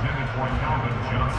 intended for Calvin Johnson.